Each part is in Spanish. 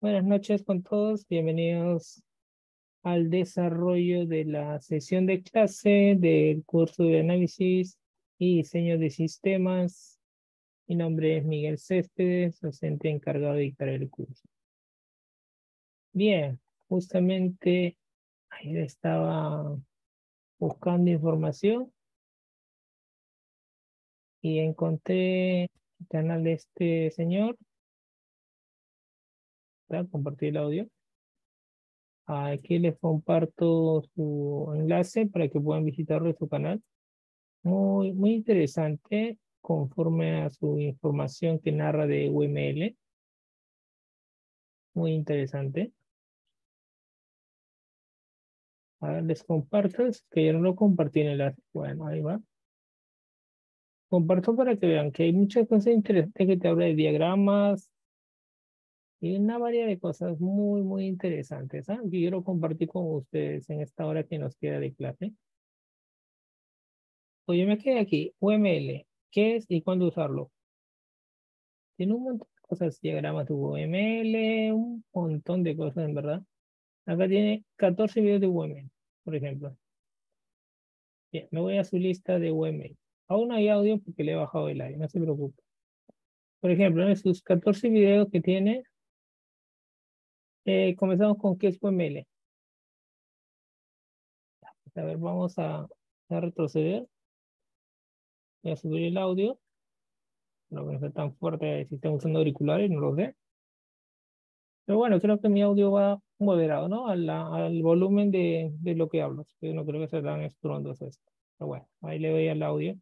Buenas noches con todos, bienvenidos al desarrollo de la sesión de clase del curso de análisis y diseño de sistemas. Mi nombre es Miguel Céspedes, docente encargado de dictar el curso. Bien, justamente ahí estaba buscando información y encontré el canal de este señor compartir el audio. Aquí les comparto su enlace para que puedan visitarlo su canal. Muy, muy interesante conforme a su información que narra de UML. Muy interesante. Ahora les comparto, que yo no lo compartí en el enlace. Bueno, ahí va. Comparto para que vean que hay muchas cosas interesantes que te habla de diagramas, y una variedad de cosas muy, muy interesantes ¿ah? que quiero compartir con ustedes en esta hora que nos queda de clase. Oye, me quedé aquí. UML. ¿Qué es y cuándo usarlo? Tiene un montón de cosas, diagramas de UML, un montón de cosas, en verdad. Acá tiene 14 videos de UML, por ejemplo. Bien, me voy a su lista de UML. Aún hay audio porque le he bajado el aire, no se preocupe. Por ejemplo, en sus 14 videos que tiene, eh, comenzamos con qué es UML. A ver, vamos a, a retroceder. Voy a subir el audio. No no sea tan fuerte si están usando auriculares, no lo sé. Pero bueno, creo que mi audio va moderado, ¿no? Al, al volumen de, de, lo que hablo. Yo no creo que sea tan estrondoso esto. Pero bueno, ahí le doy al audio.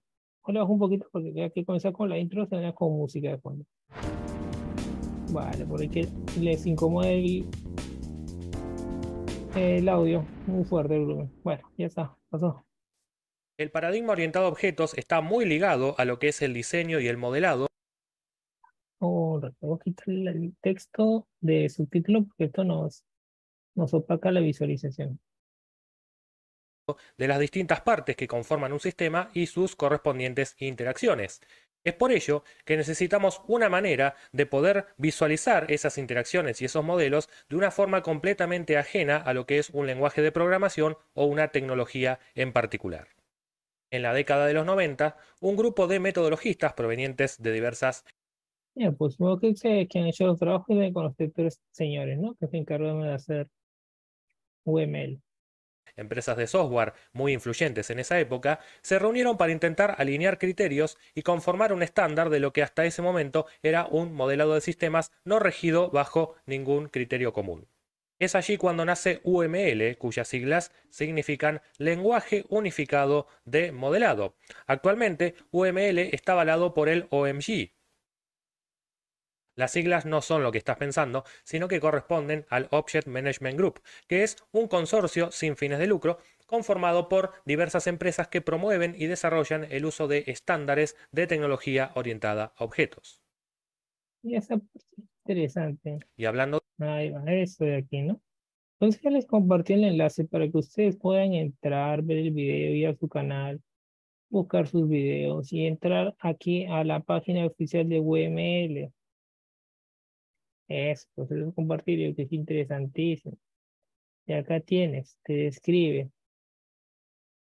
le bajo un poquito porque ya que comenzar con la intro, se con música de fondo. Vale, por ahí que les incomoda el, el audio. Muy fuerte el volumen. Bueno, ya está, pasó. El paradigma orientado a objetos está muy ligado a lo que es el diseño y el modelado. Oh, voy a quitar el texto de subtítulo porque esto nos, nos opaca la visualización de las distintas partes que conforman un sistema y sus correspondientes interacciones. Es por ello que necesitamos una manera de poder visualizar esas interacciones y esos modelos de una forma completamente ajena a lo que es un lenguaje de programación o una tecnología en particular. En la década de los 90, un grupo de metodologistas provenientes de diversas... Bien, pues supongo que han hecho los trabajos con los señores, ¿no? Que se encargan de hacer UML empresas de software muy influyentes en esa época, se reunieron para intentar alinear criterios y conformar un estándar de lo que hasta ese momento era un modelado de sistemas no regido bajo ningún criterio común. Es allí cuando nace UML, cuyas siglas significan Lenguaje Unificado de Modelado. Actualmente, UML está avalado por el OMG, las siglas no son lo que estás pensando, sino que corresponden al Object Management Group, que es un consorcio sin fines de lucro conformado por diversas empresas que promueven y desarrollan el uso de estándares de tecnología orientada a objetos. Y eso interesante. Y hablando... Ahí va, eso de aquí, ¿no? Entonces ya les compartí el enlace para que ustedes puedan entrar, ver el video, ir a su canal, buscar sus videos y entrar aquí a la página oficial de UML. Eso, pues es compartir, que es interesantísimo. Y acá tienes, te describe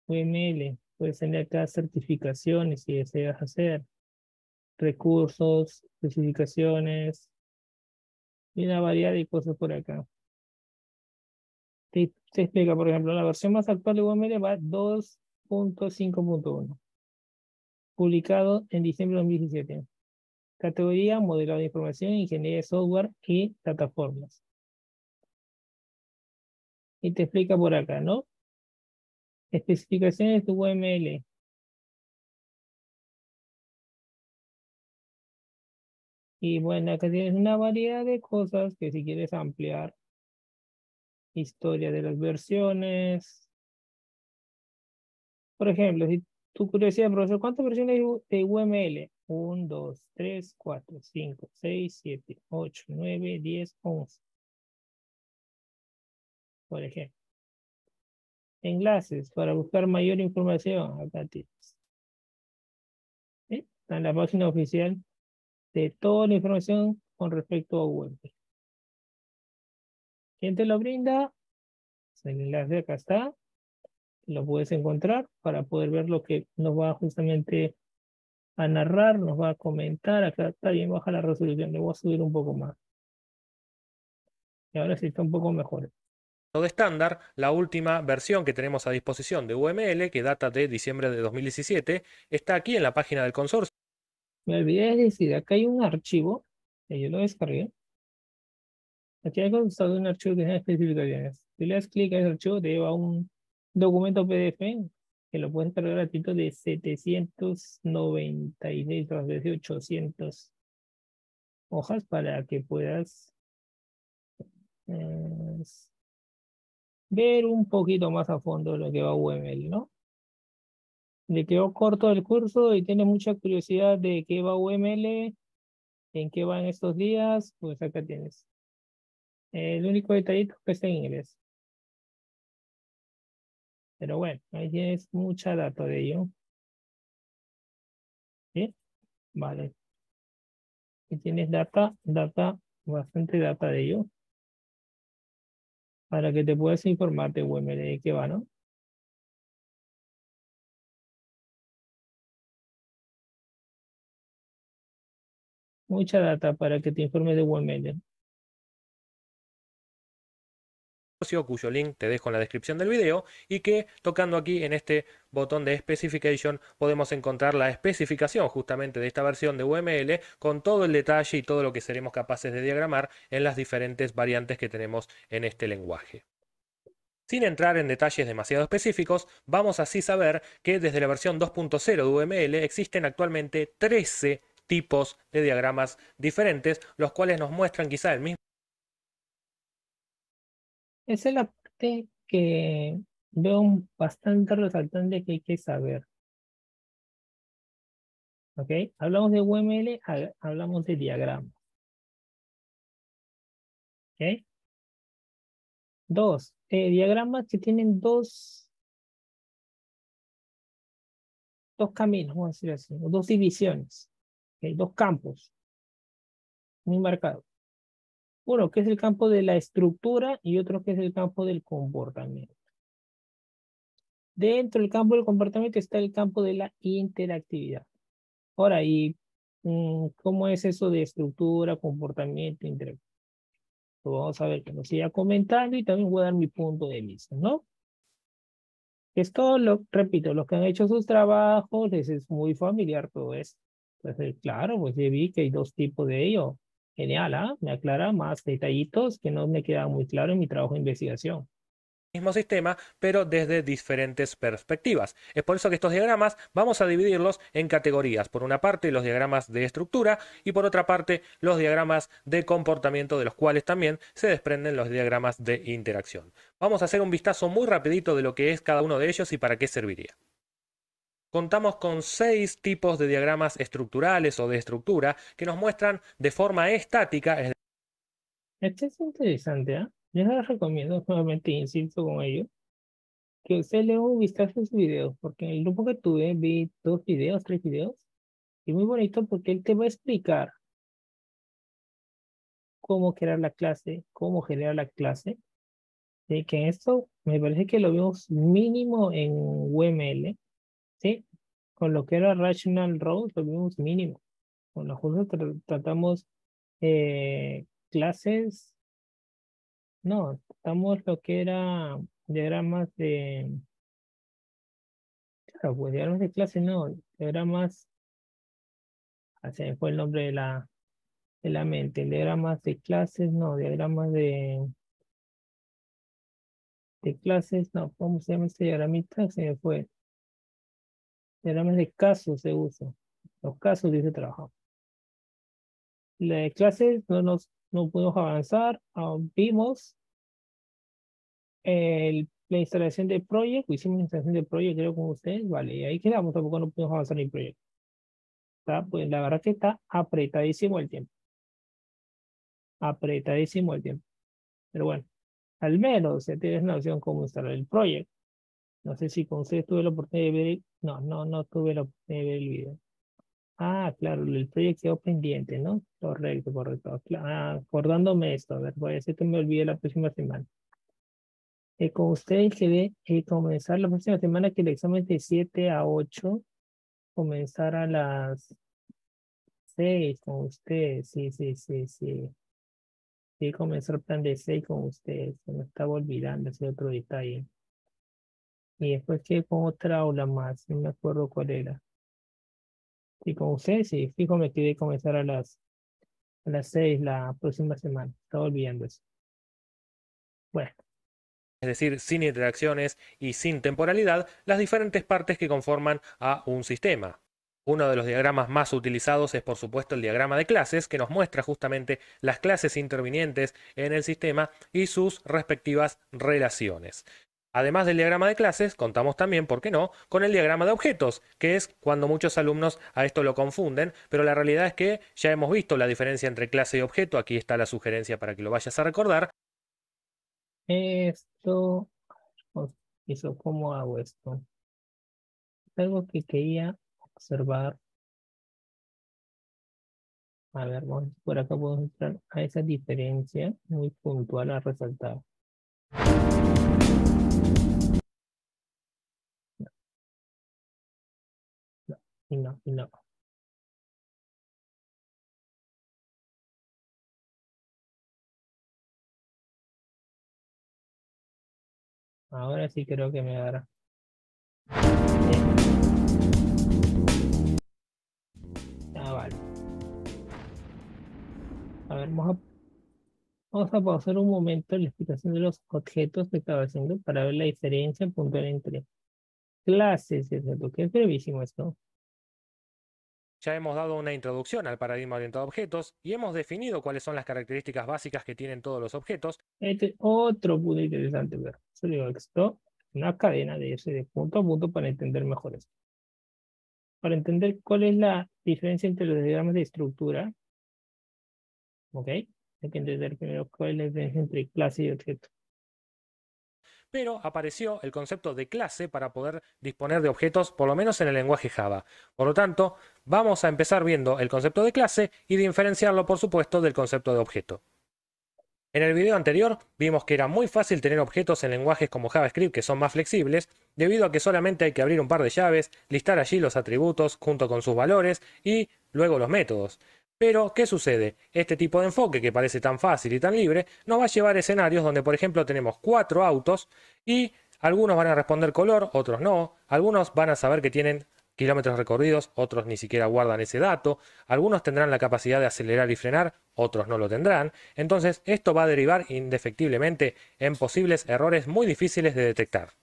UML, puedes tener acá certificaciones si deseas hacer, recursos, especificaciones, y una variedad de cosas por acá. Te, te explica, por ejemplo, la versión más actual de UML va 2.5.1, publicado en diciembre de 2017. Categoría, modelado de información, ingeniería de software y plataformas. Y te explica por acá, ¿no? Especificaciones de UML. Y bueno, acá tienes una variedad de cosas que si quieres ampliar. Historia de las versiones. Por ejemplo, si tu curiosidad, profesor, ¿cuántas versiones de UML? 1, 2, 3, 4, 5, 6, 7, 8, 9, 10, 11. Por ejemplo. Enlaces para buscar mayor información. Acá tienes. Está en la página oficial de toda la información con respecto a web. ¿Quién te lo brinda? El enlace acá está. Lo puedes encontrar para poder ver lo que nos va justamente a narrar, nos va a comentar. Acá está bien baja la resolución. Le voy a subir un poco más. Y ahora sí está un poco mejor de estándar, la última versión que tenemos a disposición de UML, que data de diciembre de 2017, está aquí en la página del consorcio. Me olvidé de decir, acá hay un archivo, que yo lo descargué. Aquí hay constado un archivo que tiene especificaciones. Si le das clic a ese archivo, te lleva a un documento PDF que lo puedes cargar título de 796, a veces 800 hojas para que puedas eh, ver un poquito más a fondo lo que va UML, ¿no? Le quedó corto el curso y tiene mucha curiosidad de qué va UML, en qué va en estos días, pues acá tienes. El único detallito que está en inglés. Pero bueno, ahí tienes mucha data de ello. ¿Sí? Vale. Y tienes data, data, bastante data de ello para que te puedas informar de UML de qué va, ¿no? Mucha data para que te informes de UML. Cuyo link te dejo en la descripción del video y que tocando aquí en este botón de Specification podemos encontrar la especificación justamente de esta versión de UML con todo el detalle y todo lo que seremos capaces de diagramar en las diferentes variantes que tenemos en este lenguaje. Sin entrar en detalles demasiado específicos, vamos así saber que desde la versión 2.0 de UML existen actualmente 13 tipos de diagramas diferentes, los cuales nos muestran quizá el mismo esa es la parte que veo bastante resaltante que hay que saber. ¿Ok? Hablamos de UML, hablamos de diagramas. ¿Ok? Dos, eh, diagramas que tienen dos, dos caminos, vamos a decir así, dos divisiones, dos campos muy marcados. Uno que es el campo de la estructura y otro que es el campo del comportamiento. Dentro del campo del comportamiento está el campo de la interactividad. Ahora, ¿y mm, cómo es eso de estructura, comportamiento, interactividad? Pues vamos a ver que nos siga comentando y también voy a dar mi punto de vista, ¿no? Esto, lo repito, los que han hecho sus trabajos, les es muy familiar todo esto. Entonces, claro, pues ya vi que hay dos tipos de ello. Genial, ¿ah? Me aclara más detallitos que no me queda muy claro en mi trabajo de investigación mismo sistema, pero desde diferentes perspectivas. Es por eso que estos diagramas vamos a dividirlos en categorías. Por una parte, los diagramas de estructura y por otra parte, los diagramas de comportamiento, de los cuales también se desprenden los diagramas de interacción. Vamos a hacer un vistazo muy rapidito de lo que es cada uno de ellos y para qué serviría. Contamos con seis tipos de diagramas estructurales o de estructura que nos muestran de forma estática. Este es interesante, ¿eh? Yo les recomiendo nuevamente, insisto con ello, que usted le un vistazo a sus videos, porque en el grupo que tuve vi dos videos, tres videos, y muy bonito porque él te va a explicar cómo crear la clase, cómo generar la clase, y que esto me parece que lo vimos mínimo en UML, ¿sí? Con lo que era Rational Rows lo vimos mínimo. Con los juegos tratamos eh, clases, no, tratamos lo que era diagramas de, claro, pues diagramas de clase no, diagramas, así ah, fue el nombre de la, de la mente, diagramas de clases, no, diagramas de, de clases, no, ¿cómo se llama este diagramita? Se me fue diagramas de casos se usa. Los casos dice trabajo. La de clases no nos no pudimos avanzar. Vimos el, la instalación del proyecto. Hicimos la instalación del proyecto, creo, con ustedes. Vale, y ahí quedamos. Tampoco no pudimos avanzar en el proyecto. Pues la verdad que está apretadísimo el tiempo. Apretadísimo el tiempo. Pero bueno, al menos ya tienes una opción cómo instalar el proyecto. No sé si con ustedes tuve la oportunidad de ver. No, no, no tuve la oportunidad de ver el video. Ah, claro, el proyecto quedó pendiente, ¿no? Correcto, correcto. Ah, acordándome esto, a ver, voy a hacer que me olvide la próxima semana. Eh, con ustedes que ve eh, comenzar la próxima semana que el examen es de 7 a 8, comenzar a las 6 con ustedes, sí, sí, sí, sí. Sí, comenzar el plan de 6 con ustedes, me estaba olvidando ese otro detalle. Y después que con otra aula más, no me acuerdo cuál era. Y con ustedes, sí, fijo, me quedé comenzar a las, a las 6 la próxima semana. Estaba olvidando eso. Bueno. Es decir, sin interacciones y sin temporalidad, las diferentes partes que conforman a un sistema. Uno de los diagramas más utilizados es por supuesto el diagrama de clases, que nos muestra justamente las clases intervinientes en el sistema y sus respectivas relaciones. Además del diagrama de clases, contamos también, ¿por qué no?, con el diagrama de objetos, que es cuando muchos alumnos a esto lo confunden, pero la realidad es que ya hemos visto la diferencia entre clase y objeto, aquí está la sugerencia para que lo vayas a recordar. Esto, ¿cómo hago esto? Algo que quería observar. A ver, vamos, por acá podemos entrar a esa diferencia muy puntual a resaltar. Y no, y no. Ahora sí creo que me dará. Ah, vale. A ver, vamos a, vamos a pausar un momento la explicación de los objetos que estaba haciendo para ver la diferencia puntual entre clases, ¿cierto? Que es brevísimo esto. Ya hemos dado una introducción al paradigma orientado a objetos y hemos definido cuáles son las características básicas que tienen todos los objetos. Este es otro punto interesante ver. Solo esto, una cadena de ese de punto a punto para entender mejor esto. Para entender cuál es la diferencia entre los diagramas de estructura, ¿ok? Hay que entender primero cuál es la diferencia entre clase y objeto pero apareció el concepto de clase para poder disponer de objetos, por lo menos en el lenguaje Java. Por lo tanto, vamos a empezar viendo el concepto de clase y diferenciarlo, por supuesto, del concepto de objeto. En el video anterior vimos que era muy fácil tener objetos en lenguajes como JavaScript que son más flexibles, debido a que solamente hay que abrir un par de llaves, listar allí los atributos junto con sus valores y luego los métodos. Pero, ¿qué sucede? Este tipo de enfoque, que parece tan fácil y tan libre, nos va a llevar a escenarios donde, por ejemplo, tenemos cuatro autos y algunos van a responder color, otros no, algunos van a saber que tienen kilómetros recorridos, otros ni siquiera guardan ese dato, algunos tendrán la capacidad de acelerar y frenar, otros no lo tendrán, entonces esto va a derivar indefectiblemente en posibles errores muy difíciles de detectar.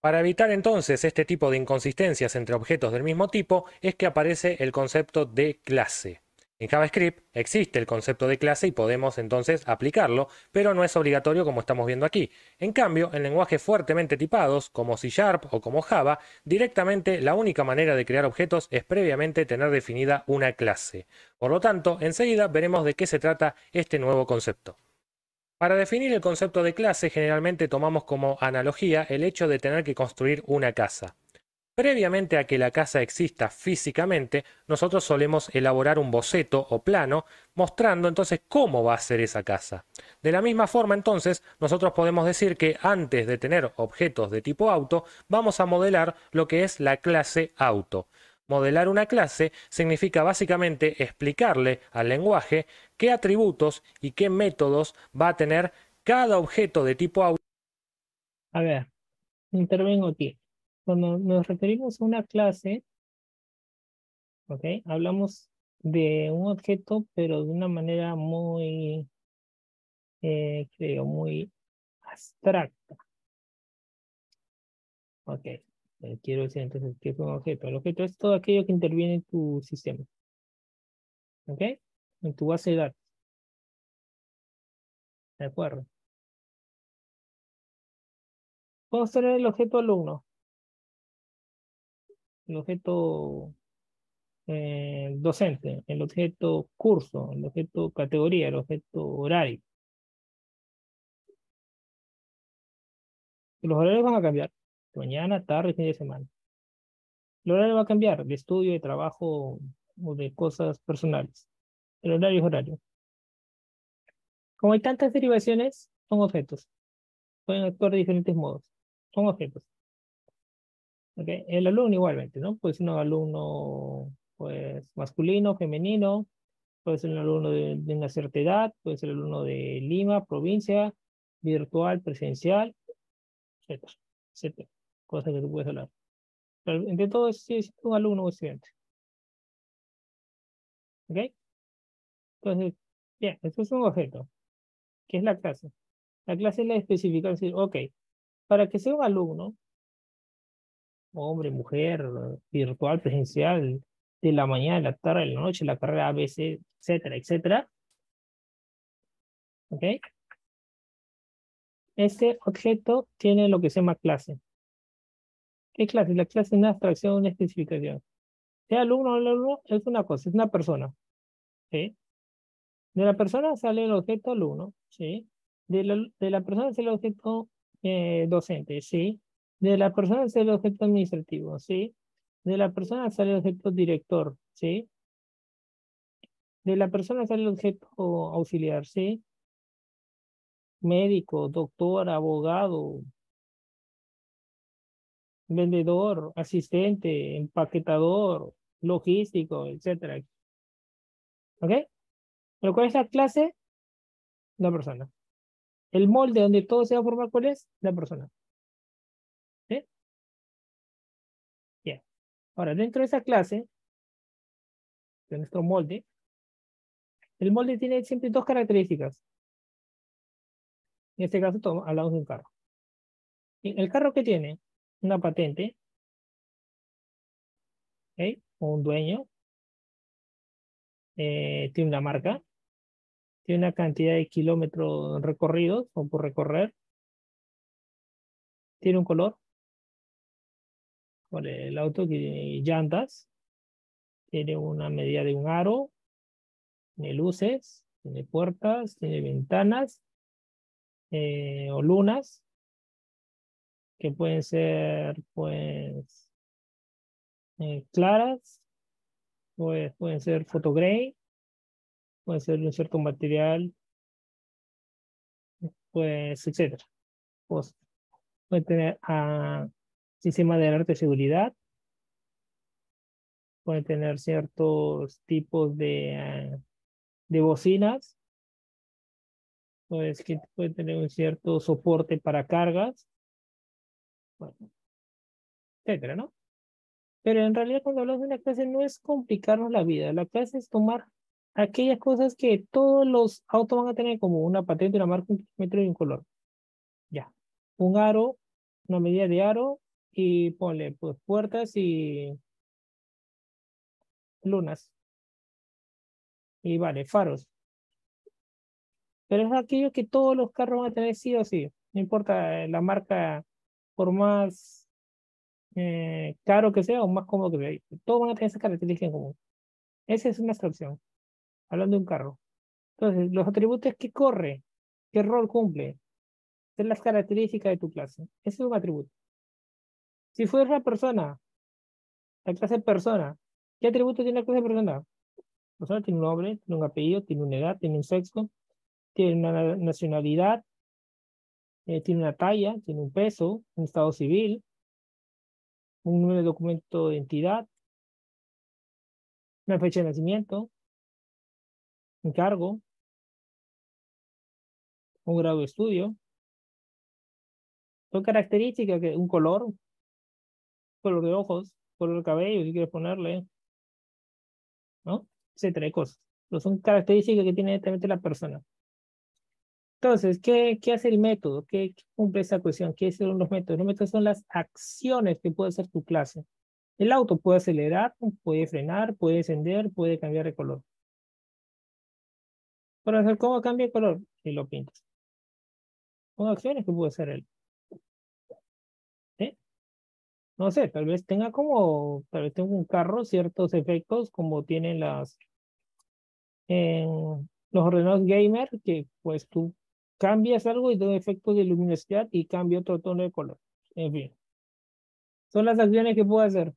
Para evitar entonces este tipo de inconsistencias entre objetos del mismo tipo es que aparece el concepto de clase. En JavaScript existe el concepto de clase y podemos entonces aplicarlo, pero no es obligatorio como estamos viendo aquí. En cambio, en lenguajes fuertemente tipados, como C Sharp o como Java, directamente la única manera de crear objetos es previamente tener definida una clase. Por lo tanto, enseguida veremos de qué se trata este nuevo concepto. Para definir el concepto de clase generalmente tomamos como analogía el hecho de tener que construir una casa. Previamente a que la casa exista físicamente, nosotros solemos elaborar un boceto o plano mostrando entonces cómo va a ser esa casa. De la misma forma entonces, nosotros podemos decir que antes de tener objetos de tipo auto, vamos a modelar lo que es la clase auto. Modelar una clase significa básicamente explicarle al lenguaje qué atributos y qué métodos va a tener cada objeto de tipo auto. A ver, intervengo aquí. Cuando nos referimos a una clase, ¿ok? Hablamos de un objeto, pero de una manera muy, eh, creo, muy abstracta. Ok, eh, quiero decir entonces que es un objeto. El objeto es todo aquello que interviene en tu sistema. ¿Ok? En tu base de datos. ¿De acuerdo? Vamos a tener el objeto alumno el objeto eh, docente, el objeto curso, el objeto categoría, el objeto horario. Los horarios van a cambiar, mañana, tarde, fin de semana. El horario va a cambiar de estudio, de trabajo o de cosas personales. El horario es horario. Como hay tantas derivaciones, son objetos. Pueden actuar de diferentes modos. Son objetos. Okay. El alumno igualmente, ¿no? Puede ser un alumno pues, masculino, femenino, puede ser un alumno de, una cierta edad, puede ser alumno de Lima, provincia, virtual, presencial, etcétera, etcétera. Cosas que tú puedes hablar. Pero entre todo es un alumno o estudiante. ¿Ok? Entonces, bien, esto es un objeto. ¿Qué es la clase? La clase es la especificación. decir, ok, para que sea un alumno, hombre, mujer, virtual, presencial, de la mañana, de la tarde, de la noche, la carrera ABC, etcétera, etcétera. ¿Ok? Este objeto tiene lo que se llama clase. ¿Qué clase? La clase es una abstracción, una especificación. Sea alumno o alumno, es una cosa, es una persona. ¿Sí? De la persona sale el objeto alumno, ¿sí? De la, de la persona sale el objeto eh, docente, ¿sí? De la persona sale el objeto administrativo, ¿sí? De la persona sale el objeto director, ¿sí? De la persona sale el objeto auxiliar, ¿sí? Médico, doctor, abogado, vendedor, asistente, empaquetador, logístico, etcétera. ¿Ok? Pero ¿cuál es la clase? La persona. El molde donde todo se va a formar, ¿cuál es? La persona. Ahora, dentro de esa clase, de nuestro molde, el molde tiene siempre dos características. En este caso, hablamos de un carro. El carro que tiene una patente, o un dueño, eh, tiene una marca, tiene una cantidad de kilómetros recorridos o por recorrer, tiene un color, por el auto tiene llantas, tiene una medida de un aro, tiene luces, tiene puertas, tiene ventanas eh, o lunas, que pueden ser pues eh, claras, pues, pueden ser photogray, pueden ser un cierto material, pues, etcétera. Pues, puede tener a ah, sistema de alerta de seguridad, puede tener ciertos tipos de, ah, de bocinas, pues que puede tener un cierto soporte para cargas, bueno, etcétera, ¿no? Pero en realidad cuando hablamos de una clase no es complicarnos la vida, la clase es tomar aquellas cosas que todos los autos van a tener como una patente, una marca, un kilómetro y un color. Ya. Un aro, una medida de aro y ponle pues puertas y lunas. Y vale, faros. Pero es aquello que todos los carros van a tener sí o sí. No importa la marca, por más eh, caro que sea o más cómodo que sea. Todos van a tener esa característica en común. Esa es una abstracción hablando de un carro. Entonces, los atributos que corre, qué rol cumple, son las características de tu clase. Ese es un atributo. Si fuera persona, la clase persona, ¿qué atributo tiene la clase persona? La persona tiene un nombre, tiene un apellido, tiene una edad, tiene un sexo, tiene una nacionalidad, eh, tiene una talla, tiene un peso, un estado civil, un número de documento de identidad, una fecha de nacimiento, un cargo, un grado de estudio. Son características un color, color de ojos, color de cabello, si quieres ponerle, ¿no? Etcétera, de cosas. Pero son características que tiene directamente la persona. Entonces, ¿qué, ¿qué hace el método? ¿Qué, cumple esa cuestión? ¿Qué son los métodos? Los métodos son las acciones que puede hacer tu clase. El auto puede acelerar, puede frenar, puede encender, puede cambiar de color. Para hacer cómo cambia el color y lo pintas. Son acciones que puede hacer él. No sé, tal vez tenga como, tal vez tenga un carro ciertos efectos como tienen las en los ordenadores gamer, que pues tú cambias algo y da efecto de luminosidad y cambia otro tono de color. En fin. Son las acciones que puedo hacer.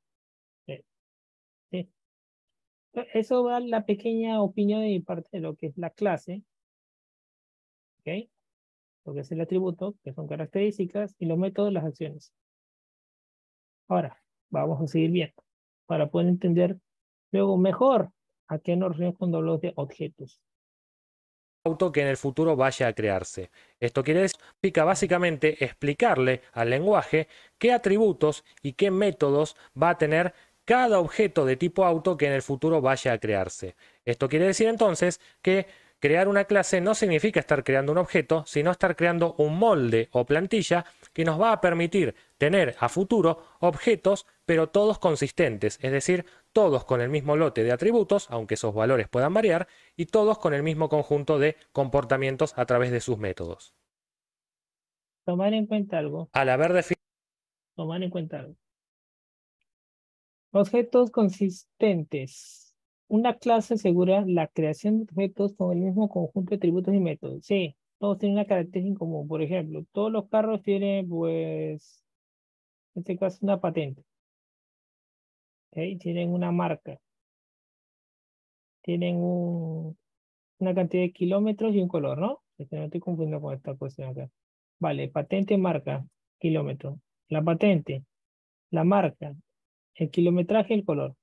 Eso va la pequeña opinión de mi parte de lo que es la clase. ¿Ok? Lo que es el atributo, que son características, y los métodos, las acciones. Ahora, vamos a seguir viendo para poder entender luego mejor a qué nos referimos cuando hablamos de objetos auto que en el futuro vaya a crearse. Esto quiere decir, básicamente explicarle al lenguaje qué atributos y qué métodos va a tener cada objeto de tipo auto que en el futuro vaya a crearse. Esto quiere decir entonces que crear una clase no significa estar creando un objeto, sino estar creando un molde o plantilla que nos va a permitir tener a futuro objetos, pero todos consistentes, es decir, todos con el mismo lote de atributos, aunque esos valores puedan variar, y todos con el mismo conjunto de comportamientos a través de sus métodos. Tomar en cuenta algo. Al haber definido... Tomar en cuenta algo. Objetos consistentes. Una clase asegura la creación de objetos con el mismo conjunto de atributos y métodos. Sí, todos tienen una característica en común. Por ejemplo, todos los carros tienen, pues, en este caso, una patente. Tienen una marca. Tienen un, una cantidad de kilómetros y un color, ¿no? Este, no estoy confundiendo con esta cuestión acá. Vale, patente, marca, kilómetro. La patente, la marca, el kilometraje, el color.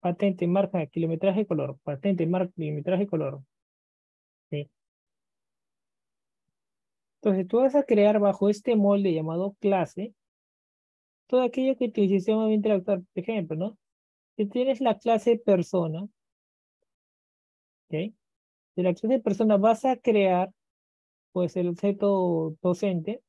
Patente, marca, kilometraje, color. Patente, marca, kilometraje, color. ¿Sí? Entonces, tú vas a crear bajo este molde llamado clase todo aquello que tu sistema va a interactuar. Por ejemplo, ¿no? Si tienes la clase persona, ¿ok? De la clase persona vas a crear, pues, el objeto docente,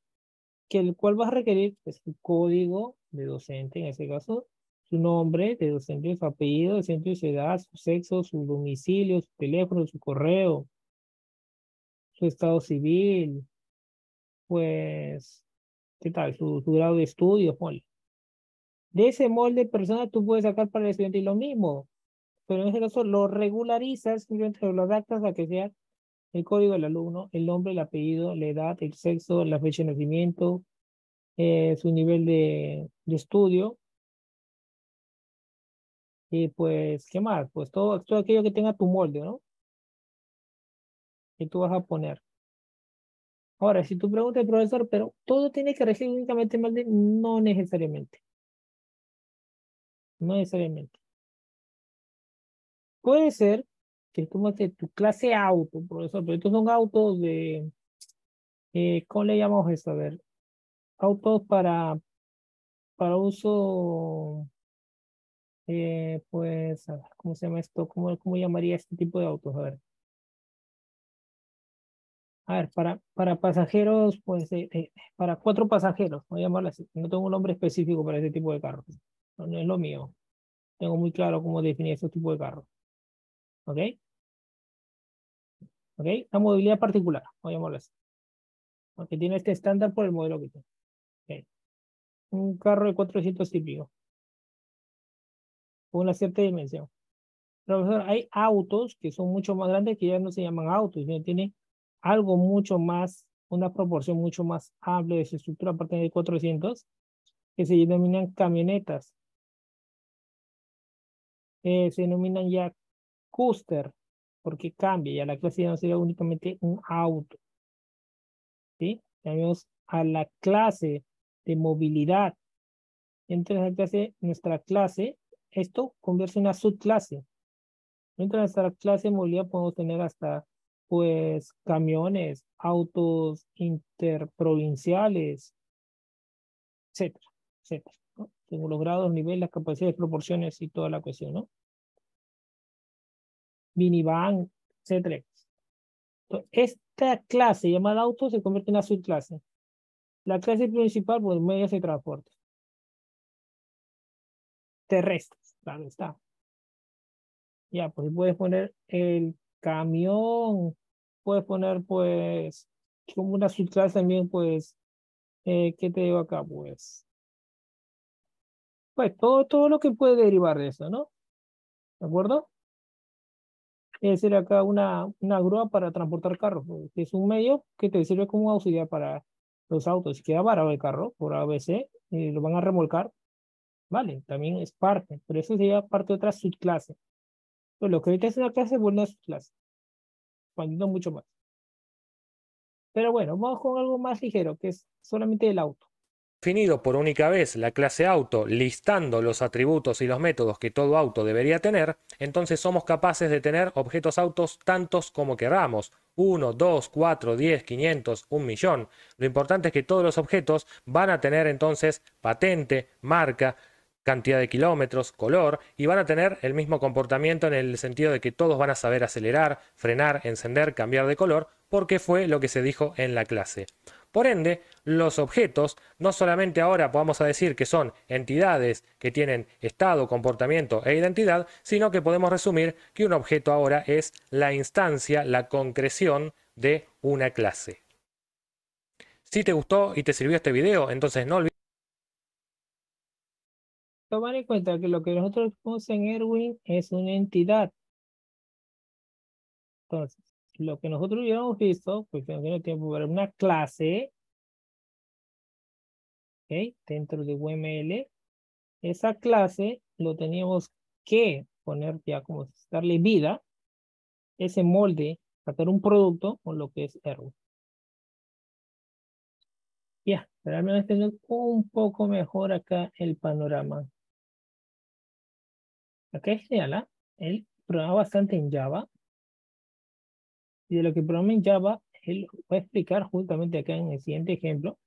que el cual vas a requerir, pues, el código de docente, en este caso, su nombre de docente, su apellido, docente, su edad, su sexo, su domicilio, su teléfono, su correo, su estado civil, pues, ¿qué tal? Su, grado de estudio, ponle. De ese molde persona tú puedes sacar para el estudiante y lo mismo, pero en este caso lo regularizas, simplemente lo adaptas a que sea el código del alumno, el nombre, el apellido, la edad, el sexo, la fecha de nacimiento, eh, su nivel de, de estudio, y pues, ¿qué más? Pues todo, todo aquello que tenga tu molde, ¿no? Que tú vas a poner. Ahora, si tú preguntas profesor, pero todo tiene que recibir únicamente molde, no necesariamente. No necesariamente. Puede ser que tú tu clase auto, profesor, pero estos son autos de, eh, ¿cómo le llamamos esto? A ver, autos para, para uso eh, pues, ¿cómo se llama esto? ¿Cómo, ¿Cómo llamaría este tipo de autos? A ver. A ver, para, para pasajeros, pues, para cuatro pasajeros, voy a llamarlo así. No tengo un nombre específico para ese tipo de carros. No, es lo mío. Tengo muy claro cómo definir ese tipo de carros. ¿Ok? ¿Ok? La movilidad particular, voy a llamarlo así. Porque tiene este estándar por el modelo que tiene. Un carro de 400 típico una cierta dimensión. Profesor, hay autos que son mucho más grandes que ya no se llaman autos, sino tiene algo mucho más, una proporción mucho más amplia de su estructura a partir de 400, que se denominan camionetas. Eh, se denominan ya Custer, porque cambia, ya la clase ya no sería únicamente un auto. ¿Sí? Tenemos a la clase de movilidad. Entonces, clase, nuestra clase esto convierte en una subclase. Dentro de nuestra clase de movilidad podemos tener hasta pues camiones, autos interprovinciales, etcétera, etcétera. Según los grados, niveles, las capacidades, proporciones y toda la cuestión, ¿no? Minivan, etcétera. esta clase llamada auto se convierte en una subclase. La clase principal, pues, medios de transporte terrestres, claro está. Ya, pues puedes poner el camión, puedes poner pues como una subclase también, pues, eh, ¿qué te digo acá? Pues, pues todo, todo lo que puede derivar de eso, ¿no? ¿De acuerdo? Es decir, acá una, una grúa para transportar carros, pues, es un medio que te sirve como auxiliar para los autos. Si queda varado el carro por ABC, y lo van a remolcar, Vale, también es parte, pero eso sería parte de otra subclase. Pues lo que ahorita es una clase, bueno, es clase. Cuando mucho más. Pero bueno, vamos con algo más ligero, que es solamente el auto. Definido por única vez la clase auto listando los atributos y los métodos que todo auto debería tener, entonces somos capaces de tener objetos autos tantos como queramos. 1, 2, 4, 10, 500, un millón. Lo importante es que todos los objetos van a tener entonces patente, marca, cantidad de kilómetros, color, y van a tener el mismo comportamiento en el sentido de que todos van a saber acelerar, frenar, encender, cambiar de color, porque fue lo que se dijo en la clase. Por ende, los objetos no solamente ahora podemos decir que son entidades que tienen estado, comportamiento e identidad, sino que podemos resumir que un objeto ahora es la instancia, la concreción de una clase. Si te gustó y te sirvió este video, entonces no olvides tomar en cuenta que lo que nosotros vemos en Erwin es una entidad. Entonces, lo que nosotros hubiéramos visto, pues no tiene tiempo para una clase, ¿ok? Dentro de UML, esa clase lo teníamos que poner ya como darle vida, ese molde, hacer un producto con lo que es Erwin. Ya, menos tener un poco mejor acá el panorama. Acá es genial, Él programa bastante en Java. Y de lo que programa en Java, él va a explicar justamente acá en el siguiente ejemplo,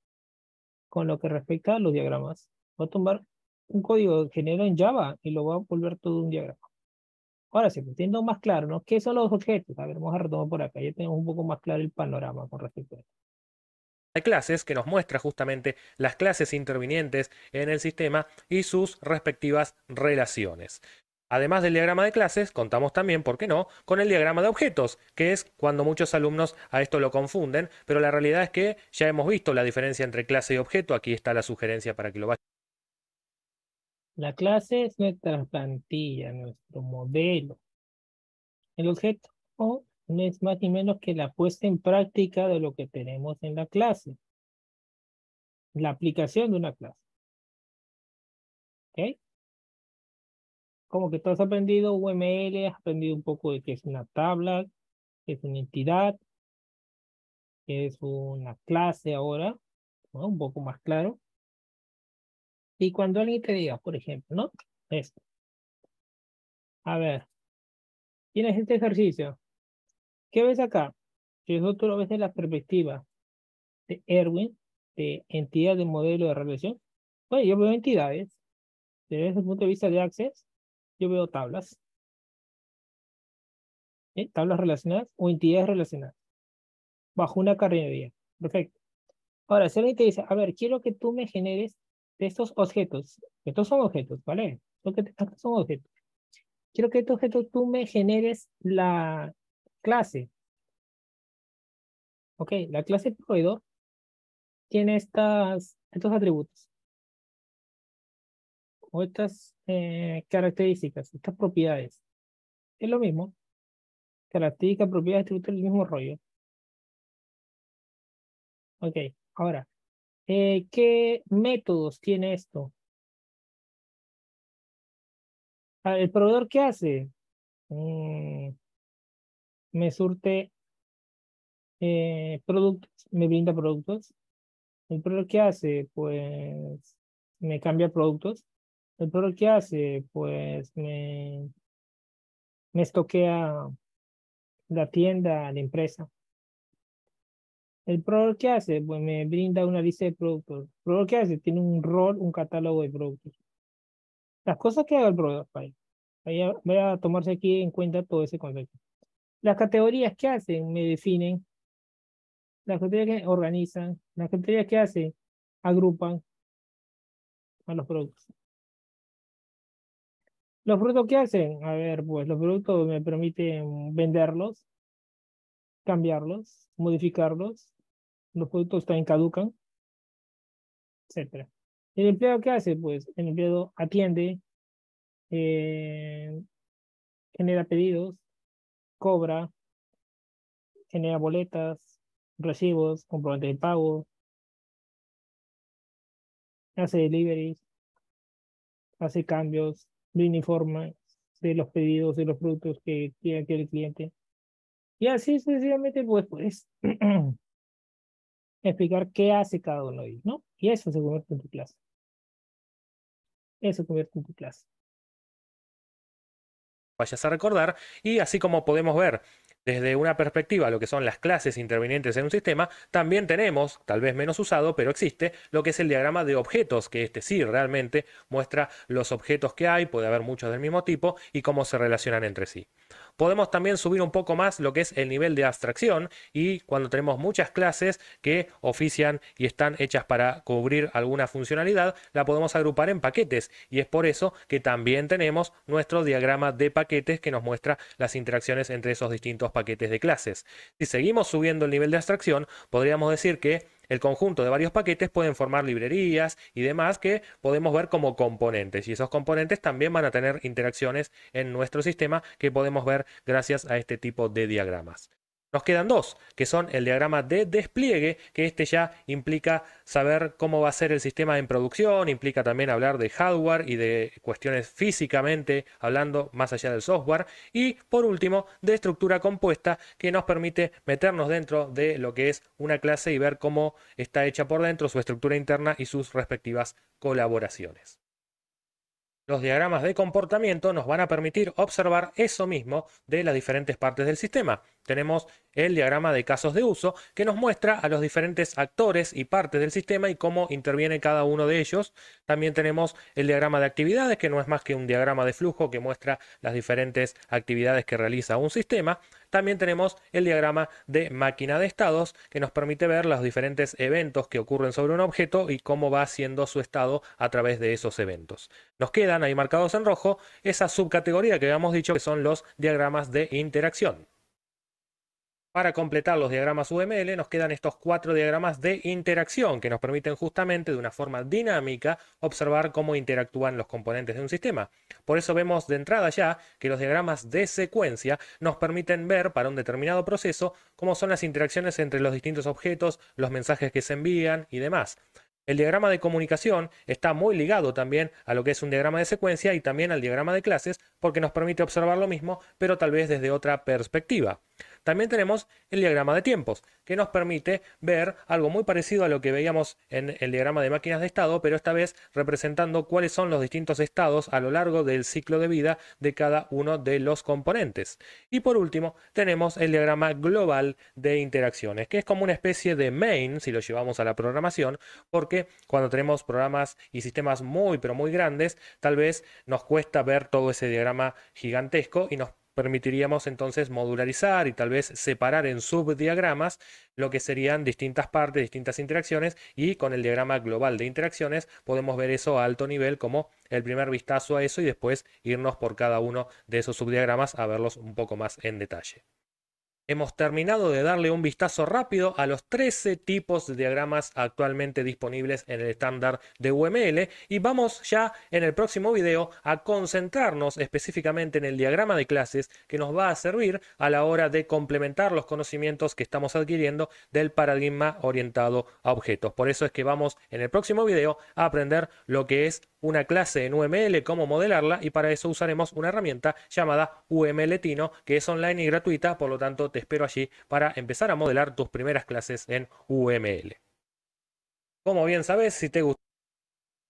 con lo que respecta a los diagramas. Va a tomar un código generado en Java y lo va a volver todo un diagrama. Ahora sí, pues, teniendo más claro, ¿no? ¿Qué son los objetos? A ver, vamos a retomar por acá. Ya tenemos un poco más claro el panorama con respecto a esto de clases que nos muestra justamente las clases intervinientes en el sistema y sus respectivas relaciones. Además del diagrama de clases, contamos también, ¿por qué no?, con el diagrama de objetos, que es cuando muchos alumnos a esto lo confunden, pero la realidad es que ya hemos visto la diferencia entre clase y objeto, aquí está la sugerencia para que lo vayan. La clase es nuestra plantilla, nuestro modelo. El objeto no es más ni menos que la puesta en práctica de lo que tenemos en la clase. La aplicación de una clase. ¿Ok? Como que tú has aprendido UML, has aprendido un poco de qué es una tabla, qué es una entidad, qué es una clase ahora, ¿no? un poco más claro. Y cuando alguien te diga, por ejemplo, ¿no? Esto. A ver, tienes este ejercicio. ¿Qué ves acá? Eso tú lo ves en la perspectiva de Erwin, de entidad de modelo de relación, bueno, yo veo entidades. Desde el punto de vista de Access, yo veo tablas. ¿eh? Tablas relacionadas o entidades relacionadas. Bajo una carrería. Perfecto. Ahora, si alguien te dice, a ver, quiero que tú me generes de estos objetos. Estos son objetos, ¿vale? Estos son objetos. Quiero que estos objetos tú me generes la clase. Ok, la clase proveedor tiene estas, estos atributos o estas eh, características, estas propiedades. Es lo mismo. Características, propiedades, atributos, el mismo rollo. Ok, ahora, eh, ¿qué métodos tiene esto? ¿El proveedor qué hace? Mm, me surte eh, productos, me brinda productos. ¿El proveedor qué hace? Pues me cambia productos. El producto que hace, pues me, me estoquea la tienda, la empresa. El producto que hace, pues me brinda una lista de productos. El producto que hace tiene un rol, un catálogo de productos. Las cosas que haga el proveedor, voy a tomarse aquí en cuenta todo ese concepto. Las categorías que hacen me definen, las categorías que organizan, las categorías que hacen agrupan a los productos. ¿Los productos qué hacen? A ver, pues los productos me permiten venderlos, cambiarlos, modificarlos. Los productos también caducan, etc. ¿El empleado qué hace? Pues el empleado atiende, eh, genera pedidos, cobra, genera boletas, recibos, comprobantes de pago, hace deliveries, hace cambios, lo uniforma, de los pedidos, de los productos que quiera que el cliente. Y así sucesivamente, pues, pues explicar qué hace cada uno de ellos, ¿no? Y eso se convierte en tu clase. Eso se convierte en tu clase. Vayas a recordar, y así como podemos ver desde una perspectiva lo que son las clases intervinientes en un sistema, también tenemos, tal vez menos usado, pero existe, lo que es el diagrama de objetos, que este sí realmente muestra los objetos que hay, puede haber muchos del mismo tipo, y cómo se relacionan entre sí. Podemos también subir un poco más lo que es el nivel de abstracción y cuando tenemos muchas clases que ofician y están hechas para cubrir alguna funcionalidad, la podemos agrupar en paquetes y es por eso que también tenemos nuestro diagrama de paquetes que nos muestra las interacciones entre esos distintos paquetes de clases. Si seguimos subiendo el nivel de abstracción, podríamos decir que el conjunto de varios paquetes pueden formar librerías y demás que podemos ver como componentes. Y esos componentes también van a tener interacciones en nuestro sistema que podemos ver gracias a este tipo de diagramas. Nos quedan dos, que son el diagrama de despliegue, que este ya implica saber cómo va a ser el sistema en producción, implica también hablar de hardware y de cuestiones físicamente hablando más allá del software. Y por último, de estructura compuesta, que nos permite meternos dentro de lo que es una clase y ver cómo está hecha por dentro, su estructura interna y sus respectivas colaboraciones. Los diagramas de comportamiento nos van a permitir observar eso mismo de las diferentes partes del sistema. Tenemos el diagrama de casos de uso que nos muestra a los diferentes actores y partes del sistema y cómo interviene cada uno de ellos. También tenemos el diagrama de actividades que no es más que un diagrama de flujo que muestra las diferentes actividades que realiza un sistema. También tenemos el diagrama de máquina de estados que nos permite ver los diferentes eventos que ocurren sobre un objeto y cómo va haciendo su estado a través de esos eventos. Nos quedan ahí marcados en rojo esa subcategoría que habíamos dicho que son los diagramas de interacción. Para completar los diagramas UML nos quedan estos cuatro diagramas de interacción que nos permiten justamente de una forma dinámica observar cómo interactúan los componentes de un sistema. Por eso vemos de entrada ya que los diagramas de secuencia nos permiten ver para un determinado proceso cómo son las interacciones entre los distintos objetos, los mensajes que se envían y demás. El diagrama de comunicación está muy ligado también a lo que es un diagrama de secuencia y también al diagrama de clases porque nos permite observar lo mismo pero tal vez desde otra perspectiva. También tenemos el diagrama de tiempos, que nos permite ver algo muy parecido a lo que veíamos en el diagrama de máquinas de estado, pero esta vez representando cuáles son los distintos estados a lo largo del ciclo de vida de cada uno de los componentes. Y por último, tenemos el diagrama global de interacciones, que es como una especie de main, si lo llevamos a la programación, porque cuando tenemos programas y sistemas muy, pero muy grandes, tal vez nos cuesta ver todo ese diagrama gigantesco y nos permitiríamos entonces modularizar y tal vez separar en subdiagramas lo que serían distintas partes, distintas interacciones y con el diagrama global de interacciones podemos ver eso a alto nivel como el primer vistazo a eso y después irnos por cada uno de esos subdiagramas a verlos un poco más en detalle. Hemos terminado de darle un vistazo rápido a los 13 tipos de diagramas actualmente disponibles en el estándar de UML y vamos ya en el próximo video a concentrarnos específicamente en el diagrama de clases que nos va a servir a la hora de complementar los conocimientos que estamos adquiriendo del paradigma orientado a objetos. Por eso es que vamos en el próximo video a aprender lo que es una clase en UML, cómo modelarla y para eso usaremos una herramienta llamada UMLtino que es online y gratuita, por lo tanto te espero allí para empezar a modelar tus primeras clases en UML. Como bien sabes, si te gusta...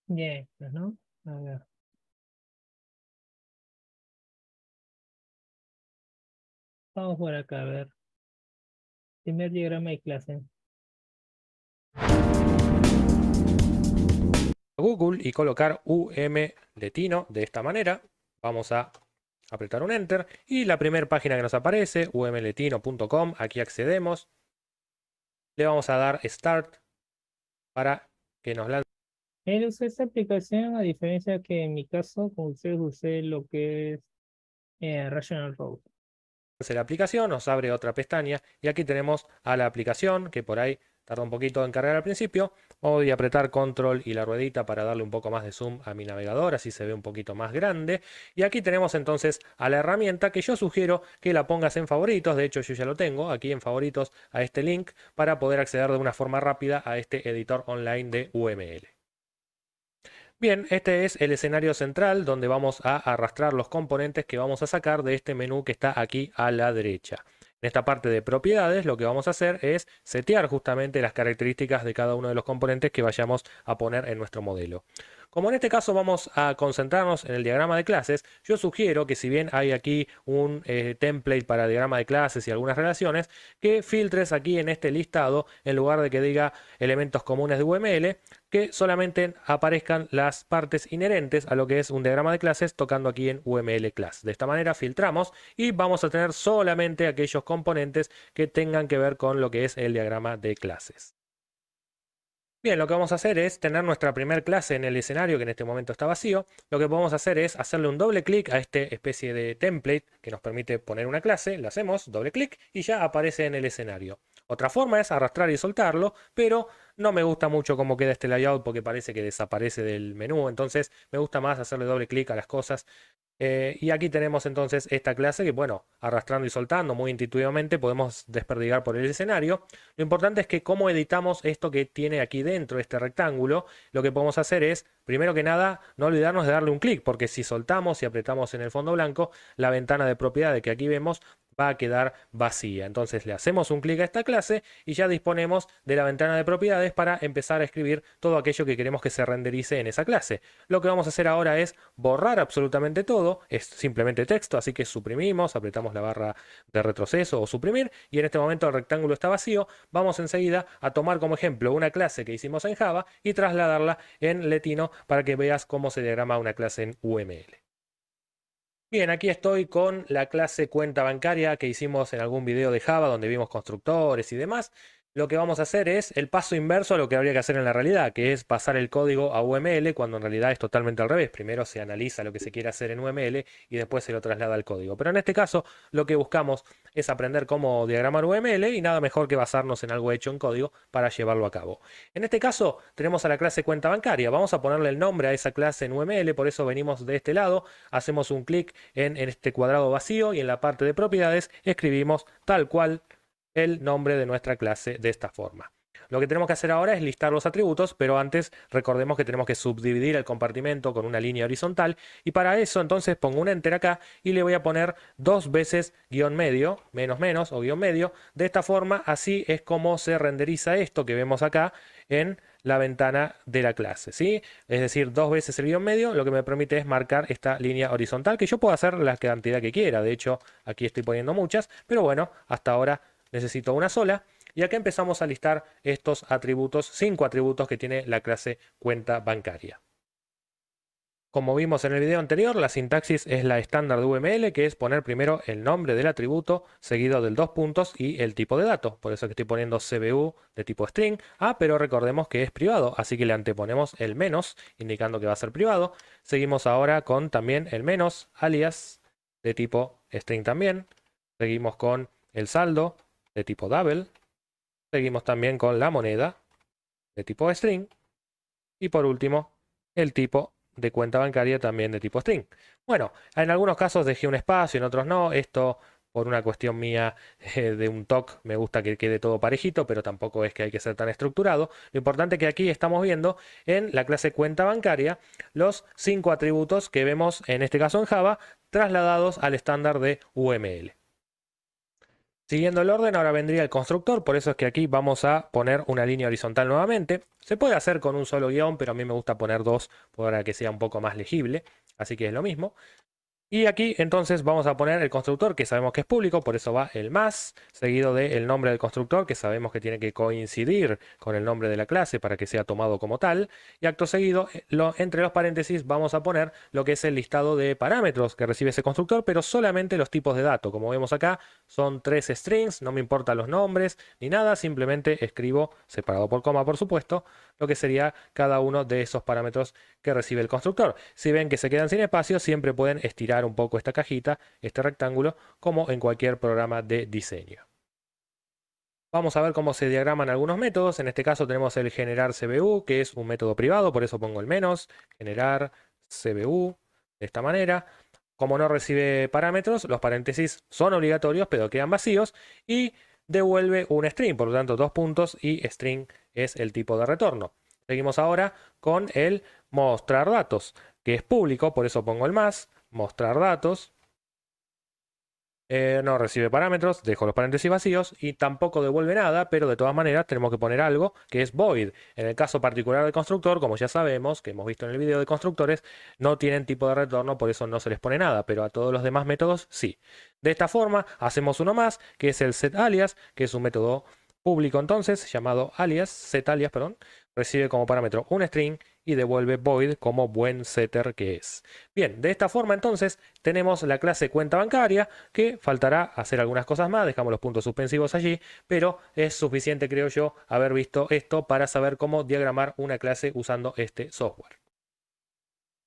Bien, pues, ¿no? A ver. Vamos por acá a ver. Primer diagrama de clase. Google y colocar UMLetino de esta manera. Vamos a apretar un enter y la primera página que nos aparece, umletino.com, aquí accedemos. Le vamos a dar start para que nos lance. Él usa esta aplicación a diferencia que en mi caso, con ustedes usé lo que es eh, Rational Road. La aplicación nos abre otra pestaña y aquí tenemos a la aplicación que por ahí Tarda un poquito en cargar al principio. Voy a apretar control y la ruedita para darle un poco más de zoom a mi navegador, así se ve un poquito más grande. Y aquí tenemos entonces a la herramienta que yo sugiero que la pongas en favoritos. De hecho, yo ya lo tengo aquí en favoritos a este link para poder acceder de una forma rápida a este editor online de UML. Bien, este es el escenario central donde vamos a arrastrar los componentes que vamos a sacar de este menú que está aquí a la derecha. En esta parte de propiedades lo que vamos a hacer es setear justamente las características de cada uno de los componentes que vayamos a poner en nuestro modelo. Como en este caso vamos a concentrarnos en el diagrama de clases, yo sugiero que si bien hay aquí un eh, template para diagrama de clases y algunas relaciones, que filtres aquí en este listado, en lugar de que diga elementos comunes de UML, que solamente aparezcan las partes inherentes a lo que es un diagrama de clases tocando aquí en UML class. De esta manera filtramos y vamos a tener solamente aquellos componentes que tengan que ver con lo que es el diagrama de clases. Bien, lo que vamos a hacer es tener nuestra primera clase en el escenario que en este momento está vacío. Lo que podemos hacer es hacerle un doble clic a esta especie de template que nos permite poner una clase. Le hacemos doble clic y ya aparece en el escenario. Otra forma es arrastrar y soltarlo, pero no me gusta mucho cómo queda este layout porque parece que desaparece del menú. Entonces me gusta más hacerle doble clic a las cosas eh, y aquí tenemos entonces esta clase que, bueno, arrastrando y soltando muy intuitivamente podemos desperdigar por el escenario. Lo importante es que cómo editamos esto que tiene aquí dentro, este rectángulo, lo que podemos hacer es, primero que nada, no olvidarnos de darle un clic, porque si soltamos y apretamos en el fondo blanco, la ventana de propiedades que aquí vemos va a quedar vacía. Entonces le hacemos un clic a esta clase y ya disponemos de la ventana de propiedades para empezar a escribir todo aquello que queremos que se renderice en esa clase. Lo que vamos a hacer ahora es borrar absolutamente todo, es simplemente texto, así que suprimimos, apretamos la barra de retroceso o suprimir y en este momento el rectángulo está vacío. Vamos enseguida a tomar como ejemplo una clase que hicimos en Java y trasladarla en Letino para que veas cómo se diagrama una clase en UML. Bien, aquí estoy con la clase cuenta bancaria que hicimos en algún video de Java donde vimos constructores y demás lo que vamos a hacer es el paso inverso a lo que habría que hacer en la realidad, que es pasar el código a UML cuando en realidad es totalmente al revés. Primero se analiza lo que se quiere hacer en UML y después se lo traslada al código. Pero en este caso lo que buscamos es aprender cómo diagramar UML y nada mejor que basarnos en algo hecho en código para llevarlo a cabo. En este caso tenemos a la clase cuenta bancaria. Vamos a ponerle el nombre a esa clase en UML, por eso venimos de este lado, hacemos un clic en, en este cuadrado vacío y en la parte de propiedades escribimos tal cual el nombre de nuestra clase de esta forma. Lo que tenemos que hacer ahora es listar los atributos, pero antes recordemos que tenemos que subdividir el compartimento con una línea horizontal y para eso entonces pongo un enter acá y le voy a poner dos veces guion medio, menos menos o guion medio. De esta forma así es como se renderiza esto que vemos acá en la ventana de la clase, ¿sí? Es decir, dos veces el guion medio, lo que me permite es marcar esta línea horizontal, que yo puedo hacer la cantidad que quiera, de hecho, aquí estoy poniendo muchas, pero bueno, hasta ahora necesito una sola. Y acá empezamos a listar estos atributos, cinco atributos que tiene la clase cuenta bancaria. Como vimos en el video anterior, la sintaxis es la estándar de UML, que es poner primero el nombre del atributo, seguido del dos puntos y el tipo de dato. Por eso que estoy poniendo CBU de tipo string. Ah, pero recordemos que es privado, así que le anteponemos el menos, indicando que va a ser privado. Seguimos ahora con también el menos, alias, de tipo string también. Seguimos con el saldo, de tipo double. Seguimos también con la moneda de tipo string. Y por último, el tipo de cuenta bancaria también de tipo string. Bueno, en algunos casos dejé un espacio, en otros no. Esto por una cuestión mía eh, de un TOC me gusta que quede todo parejito, pero tampoco es que hay que ser tan estructurado. Lo importante es que aquí estamos viendo en la clase cuenta bancaria los cinco atributos que vemos en este caso en Java trasladados al estándar de UML. Siguiendo el orden, ahora vendría el constructor, por eso es que aquí vamos a poner una línea horizontal nuevamente. Se puede hacer con un solo guion, pero a mí me gusta poner dos para que sea un poco más legible, así que es lo mismo. Y aquí entonces vamos a poner el constructor que sabemos que es público, por eso va el más, seguido del nombre del constructor que sabemos que tiene que coincidir con el nombre de la clase para que sea tomado como tal. Y acto seguido, eh, entre los paréntesis vamos a poner lo que es el listado de parámetros que recibe ese constructor, pero solamente los tipos de datos. Como vemos acá, son tres strings, no me importan los nombres ni nada, simplemente escribo, separado por coma por supuesto, lo que sería cada uno de esos parámetros que recibe el constructor. Si ven que se quedan sin espacio, siempre pueden estirar un poco esta cajita, este rectángulo, como en cualquier programa de diseño. Vamos a ver cómo se diagraman algunos métodos. En este caso tenemos el generar CBU, que es un método privado, por eso pongo el menos, generar CBU, de esta manera. Como no recibe parámetros, los paréntesis son obligatorios, pero quedan vacíos. Y devuelve un string, por lo tanto dos puntos y string es el tipo de retorno. Seguimos ahora con el mostrar datos, que es público, por eso pongo el más, mostrar datos. Eh, no recibe parámetros, dejo los paréntesis vacíos y tampoco devuelve nada, pero de todas maneras tenemos que poner algo que es void. En el caso particular del constructor, como ya sabemos, que hemos visto en el video de constructores, no tienen tipo de retorno, por eso no se les pone nada, pero a todos los demás métodos sí. De esta forma hacemos uno más, que es el setAlias, que es un método público entonces, llamado alias, setAlias, perdón, recibe como parámetro un string y devuelve void como buen setter que es. Bien, de esta forma entonces tenemos la clase cuenta bancaria que faltará hacer algunas cosas más, dejamos los puntos suspensivos allí, pero es suficiente creo yo haber visto esto para saber cómo diagramar una clase usando este software.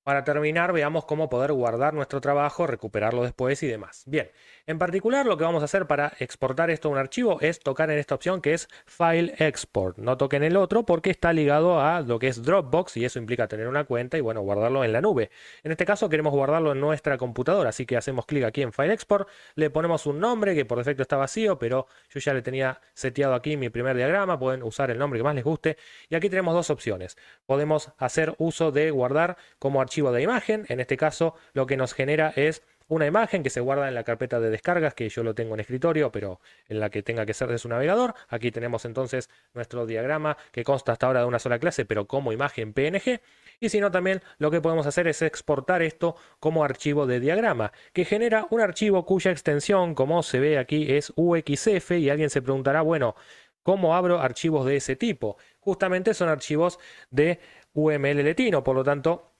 Para terminar, veamos cómo poder guardar nuestro trabajo, recuperarlo después y demás. Bien, en particular lo que vamos a hacer para exportar esto a un archivo es tocar en esta opción que es File Export. No toquen el otro porque está ligado a lo que es Dropbox y eso implica tener una cuenta y bueno, guardarlo en la nube. En este caso queremos guardarlo en nuestra computadora, así que hacemos clic aquí en File Export, le ponemos un nombre que por defecto está vacío, pero yo ya le tenía seteado aquí mi primer diagrama, pueden usar el nombre que más les guste. Y aquí tenemos dos opciones. Podemos hacer uso de guardar como archivo de imagen. En este caso lo que nos genera es una imagen que se guarda en la carpeta de descargas, que yo lo tengo en escritorio, pero en la que tenga que ser de su navegador. Aquí tenemos entonces nuestro diagrama que consta hasta ahora de una sola clase, pero como imagen PNG. Y si no, también lo que podemos hacer es exportar esto como archivo de diagrama, que genera un archivo cuya extensión, como se ve aquí, es UXF. Y alguien se preguntará, bueno, ¿cómo abro archivos de ese tipo? Justamente son archivos de UML letino, por lo tanto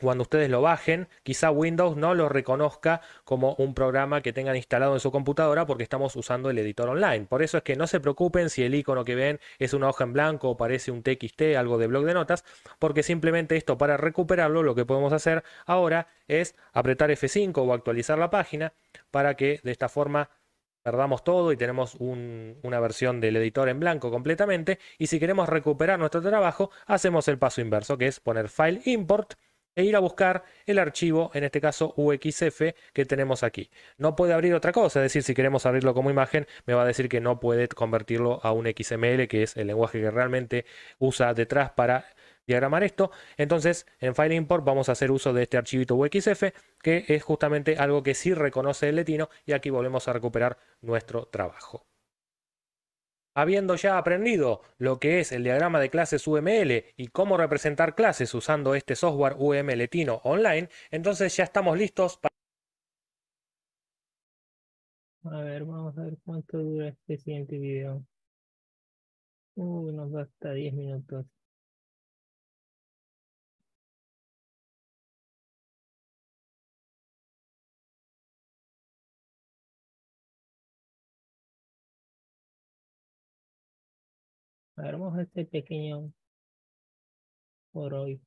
cuando ustedes lo bajen, quizá Windows no lo reconozca como un programa que tengan instalado en su computadora porque estamos usando el editor online. Por eso es que no se preocupen si el icono que ven es una hoja en blanco o parece un TXT, algo de blog de notas, porque simplemente esto para recuperarlo lo que podemos hacer ahora es apretar F5 o actualizar la página para que de esta forma perdamos todo y tenemos una versión del editor en blanco completamente. Y si queremos recuperar nuestro trabajo, hacemos el paso inverso, que es poner File Import e ir a buscar el archivo, en este caso UXF, que tenemos aquí. No puede abrir otra cosa, es decir, si queremos abrirlo como imagen, me va a decir que no puede convertirlo a un XML, que es el lenguaje que realmente usa detrás para diagramar esto. Entonces, en File Import vamos a hacer uso de este archivito UXF, que es justamente algo que sí reconoce el letino, y aquí volvemos a recuperar nuestro trabajo. Habiendo ya aprendido lo que es el diagrama de clases UML y cómo representar clases usando este software UML Tino online, entonces ya estamos listos para... A ver, vamos a ver cuánto dura este siguiente video. Uh, nos da hasta 10 minutos. Hagamos este pequeño por hoy.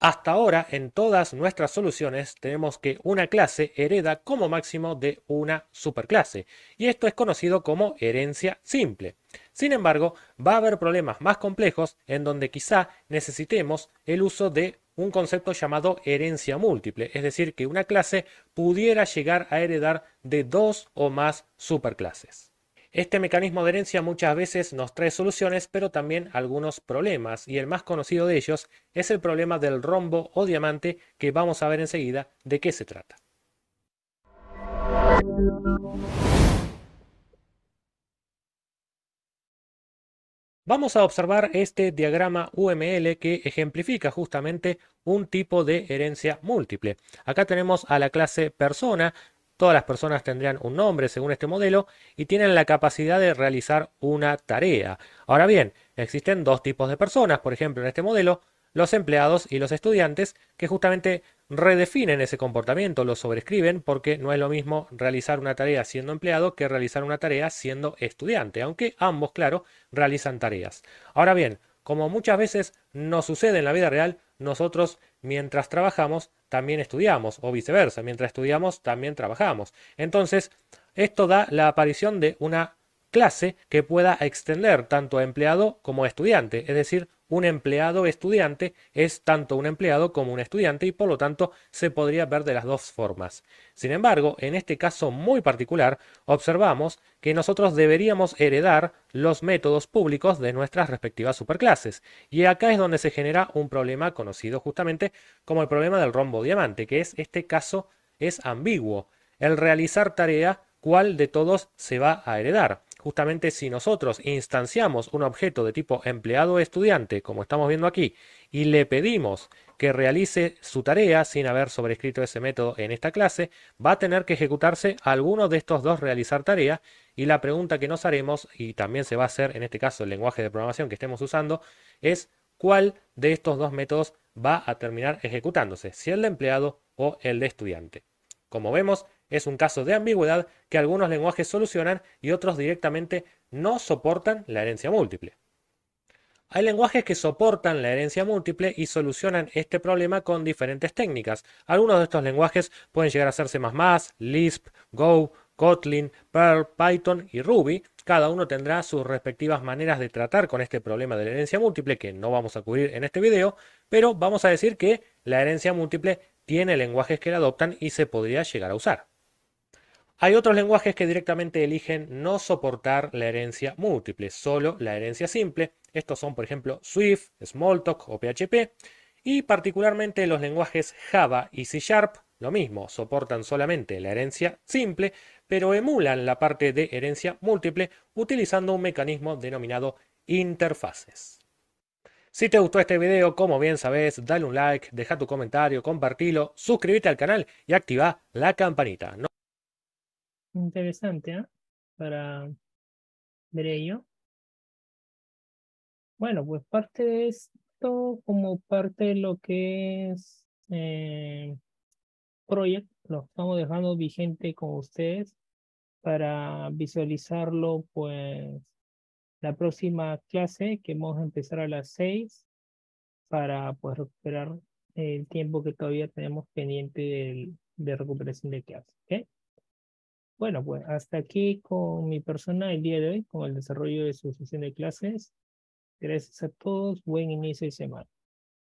Hasta ahora, en todas nuestras soluciones, tenemos que una clase hereda como máximo de una superclase, y esto es conocido como herencia simple. Sin embargo, va a haber problemas más complejos en donde quizá necesitemos el uso de un concepto llamado herencia múltiple, es decir, que una clase pudiera llegar a heredar de dos o más superclases. Este mecanismo de herencia muchas veces nos trae soluciones, pero también algunos problemas, y el más conocido de ellos es el problema del rombo o diamante que vamos a ver enseguida de qué se trata. Vamos a observar este diagrama UML que ejemplifica justamente un tipo de herencia múltiple. Acá tenemos a la clase persona Todas las personas tendrían un nombre según este modelo y tienen la capacidad de realizar una tarea. Ahora bien, existen dos tipos de personas, por ejemplo, en este modelo, los empleados y los estudiantes, que justamente redefinen ese comportamiento, lo sobrescriben, porque no es lo mismo realizar una tarea siendo empleado que realizar una tarea siendo estudiante, aunque ambos, claro, realizan tareas. Ahora bien, como muchas veces no sucede en la vida real, nosotros mientras trabajamos también estudiamos o viceversa, mientras estudiamos también trabajamos. Entonces, esto da la aparición de una clase que pueda extender tanto a empleado como a estudiante, es decir, un empleado estudiante es tanto un empleado como un estudiante y por lo tanto se podría ver de las dos formas. Sin embargo, en este caso muy particular, observamos que nosotros deberíamos heredar los métodos públicos de nuestras respectivas superclases. Y acá es donde se genera un problema conocido justamente como el problema del rombo diamante, que es este caso es ambiguo. El realizar tarea, ¿cuál de todos se va a heredar? Justamente si nosotros instanciamos un objeto de tipo empleado estudiante, como estamos viendo aquí, y le pedimos que realice su tarea sin haber sobrescrito ese método en esta clase, va a tener que ejecutarse alguno de estos dos realizar tarea y la pregunta que nos haremos, y también se va a hacer en este caso el lenguaje de programación que estemos usando, es cuál de estos dos métodos va a terminar ejecutándose, si el de empleado o el de estudiante. Como vemos, es un caso de ambigüedad que algunos lenguajes solucionan y otros directamente no soportan la herencia múltiple. Hay lenguajes que soportan la herencia múltiple y solucionan este problema con diferentes técnicas. Algunos de estos lenguajes pueden llegar a ser C++, Lisp, Go, Kotlin, Perl, Python y Ruby. Cada uno tendrá sus respectivas maneras de tratar con este problema de la herencia múltiple que no vamos a cubrir en este video, pero vamos a decir que la herencia múltiple tiene lenguajes que la adoptan y se podría llegar a usar. Hay otros lenguajes que directamente eligen no soportar la herencia múltiple, solo la herencia simple. Estos son, por ejemplo, Swift, Smalltalk o PHP. Y particularmente los lenguajes Java y C Sharp, lo mismo, soportan solamente la herencia simple, pero emulan la parte de herencia múltiple utilizando un mecanismo denominado interfaces. Si te gustó este video, como bien sabes, dale un like, deja tu comentario, compartilo, suscríbete al canal y activa la campanita. Interesante, ¿eh? Para ver ello. Bueno, pues parte de esto, como parte de lo que es eh, Project, lo estamos dejando vigente con ustedes para visualizarlo, pues, la próxima clase que vamos a empezar a las 6 para pues recuperar el tiempo que todavía tenemos pendiente de, recuperación de clase. Bueno, pues hasta aquí con mi persona el día de hoy, con el desarrollo de su sesión de clases. Gracias a todos, buen inicio de semana.